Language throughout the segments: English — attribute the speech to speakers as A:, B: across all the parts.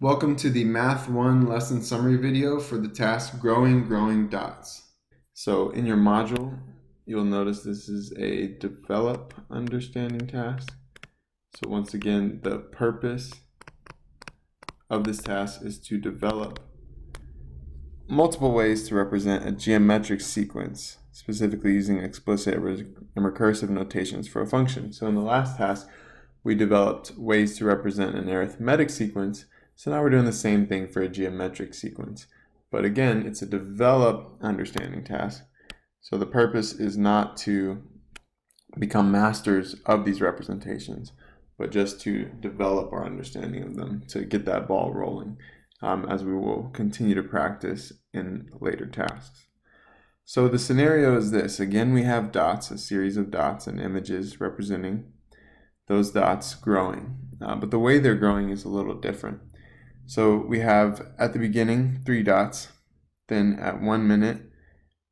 A: Welcome to the Math 1 lesson summary video for the task Growing Growing Dots. So in your module, you'll notice this is a develop understanding task. So once again, the purpose of this task is to develop multiple ways to represent a geometric sequence, specifically using explicit and recursive notations for a function. So in the last task, we developed ways to represent an arithmetic sequence so now we're doing the same thing for a geometric sequence. But again, it's a develop understanding task. So the purpose is not to become masters of these representations, but just to develop our understanding of them, to get that ball rolling, um, as we will continue to practice in later tasks. So the scenario is this. Again, we have dots, a series of dots and images representing those dots growing. Uh, but the way they're growing is a little different. So we have at the beginning three dots, then at one minute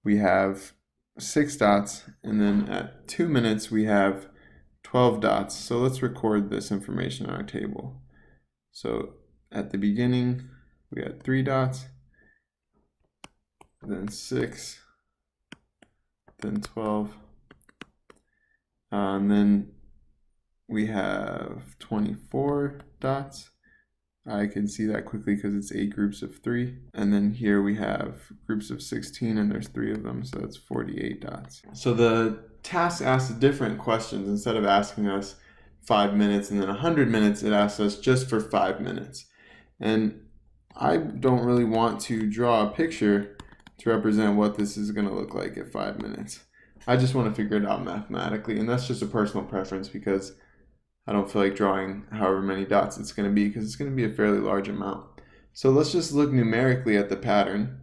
A: we have six dots, and then at two minutes we have 12 dots. So let's record this information on our table. So at the beginning we had three dots, then six, then 12, uh, and then we have 24 dots I can see that quickly because it's eight groups of three. And then here we have groups of 16 and there's three of them, so that's 48 dots. So the task asks different questions. Instead of asking us five minutes and then 100 minutes, it asks us just for five minutes. And I don't really want to draw a picture to represent what this is going to look like at five minutes. I just want to figure it out mathematically, and that's just a personal preference because I don't feel like drawing however many dots it's going to be because it's going to be a fairly large amount. So let's just look numerically at the pattern.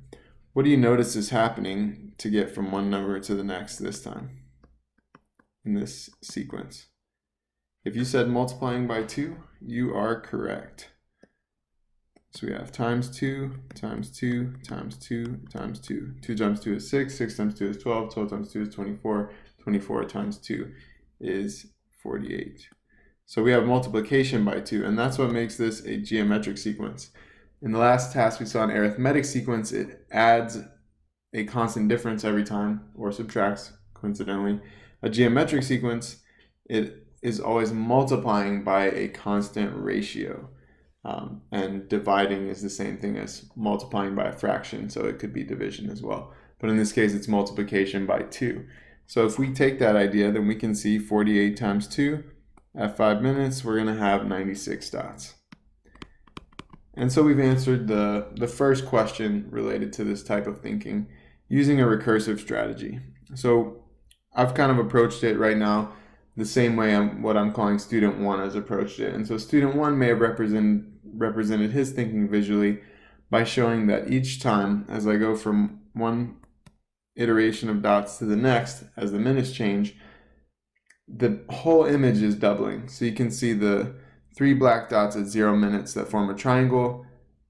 A: What do you notice is happening to get from one number to the next this time in this sequence? If you said multiplying by 2, you are correct. So we have times 2, times 2, times 2, times 2. 2 times 2 is 6, 6 times 2 is 12, 12 times 2 is 24, 24 times 2 is 48. So we have multiplication by 2, and that's what makes this a geometric sequence. In the last task we saw an arithmetic sequence, it adds a constant difference every time, or subtracts, coincidentally. A geometric sequence, it is always multiplying by a constant ratio. Um, and dividing is the same thing as multiplying by a fraction, so it could be division as well. But in this case, it's multiplication by 2. So if we take that idea, then we can see 48 times 2 at 5 minutes, we're going to have 96 dots. And so we've answered the, the first question related to this type of thinking using a recursive strategy. So I've kind of approached it right now the same way I'm, what I'm calling student one has approached it. And so student one may have represent, represented his thinking visually by showing that each time as I go from one iteration of dots to the next, as the minutes change, the whole image is doubling. So you can see the three black dots at zero minutes that form a triangle.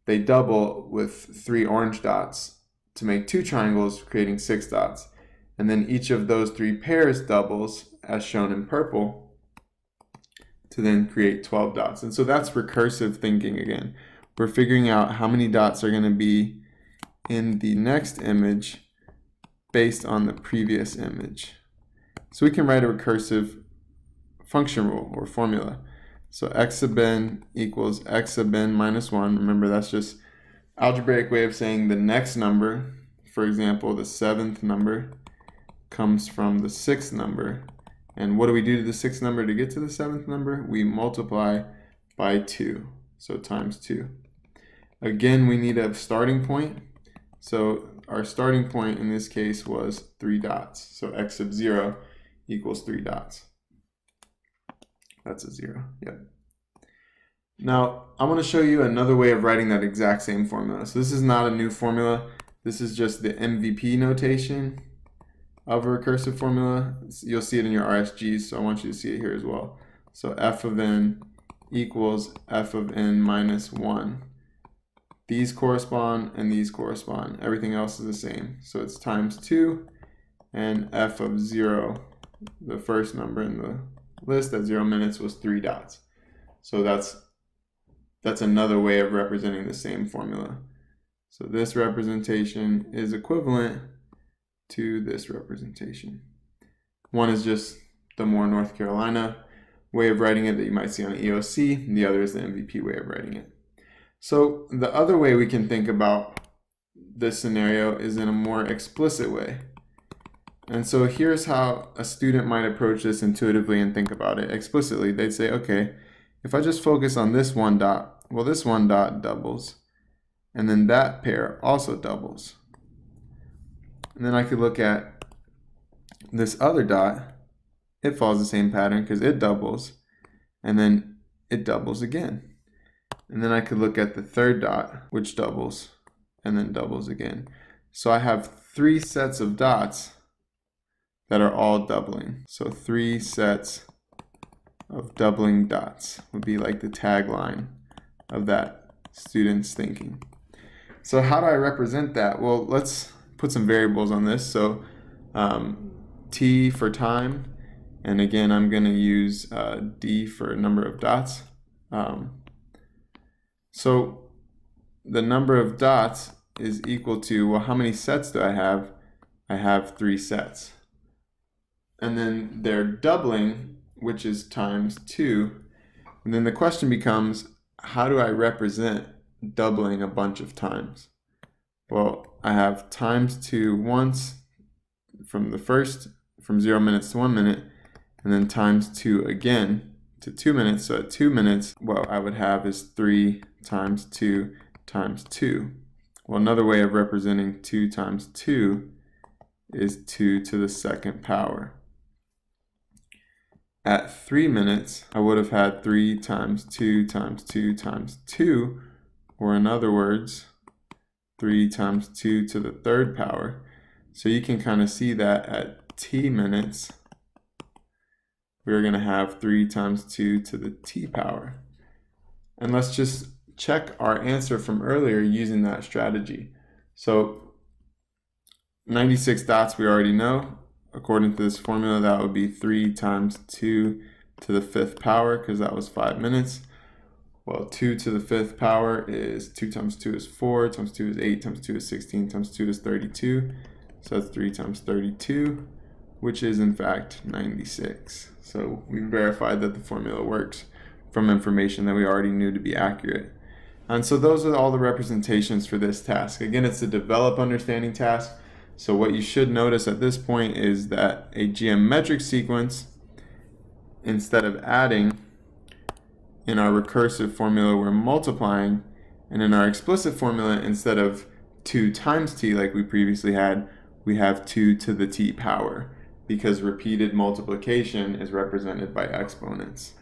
A: They double with three orange dots to make two triangles, creating six dots. And then each of those three pairs doubles, as shown in purple, to then create 12 dots. And so that's recursive thinking again. We're figuring out how many dots are going to be in the next image based on the previous image. So we can write a recursive function rule or formula. So x sub n equals x sub n minus 1. Remember, that's just algebraic way of saying the next number, for example, the seventh number, comes from the sixth number. And what do we do to the sixth number to get to the seventh number? We multiply by 2, so times 2. Again, we need a starting point. So our starting point in this case was 3 dots. So x sub 0 equals three dots. That's a zero, yep. Now, I want to show you another way of writing that exact same formula. So this is not a new formula. This is just the MVP notation of a recursive formula. You'll see it in your RSGs, so I want you to see it here as well. So f of n equals f of n minus 1. These correspond and these correspond. Everything else is the same. So it's times 2 and f of 0 the first number in the list at zero minutes was three dots. So that's that's another way of representing the same formula. So this representation is equivalent to this representation. One is just the more North Carolina way of writing it that you might see on EOC. The other is the MVP way of writing it. So the other way we can think about this scenario is in a more explicit way. And so here's how a student might approach this intuitively and think about it explicitly. They'd say, okay, if I just focus on this one dot, well, this one dot doubles. And then that pair also doubles. And then I could look at this other dot. It follows the same pattern because it doubles. And then it doubles again. And then I could look at the third dot, which doubles and then doubles again. So I have three sets of dots that are all doubling. So three sets of doubling dots would be like the tagline of that student's thinking. So how do I represent that? Well, let's put some variables on this. So um, t for time, and again, I'm going to use uh, d for number of dots. Um, so the number of dots is equal to, well, how many sets do I have? I have three sets. And then they're doubling, which is times two. And then the question becomes, how do I represent doubling a bunch of times? Well, I have times two once from the first, from zero minutes to one minute, and then times two again to two minutes. So at two minutes, what I would have is three times two times two. Well, another way of representing two times two is two to the second power. At three minutes, I would have had three times two times two times two, or in other words, three times two to the third power. So you can kind of see that at t minutes, we're going to have 3 times 2 to the t power. And let's just check our answer from earlier using that strategy. So 96 dots we already know. According to this formula, that would be 3 times 2 to the fifth power because that was 5 minutes. Well, 2 to the fifth power is 2 times 2 is 4, times 2 is 8, times 2 is 16, times 2 is 32. So that's 3 times 32, which is in fact 96. So we verified that the formula works from information that we already knew to be accurate. And so those are all the representations for this task. Again, it's a develop understanding task. So what you should notice at this point is that a geometric sequence, instead of adding, in our recursive formula, we're multiplying. And in our explicit formula, instead of 2 times t like we previously had, we have 2 to the t power because repeated multiplication is represented by exponents.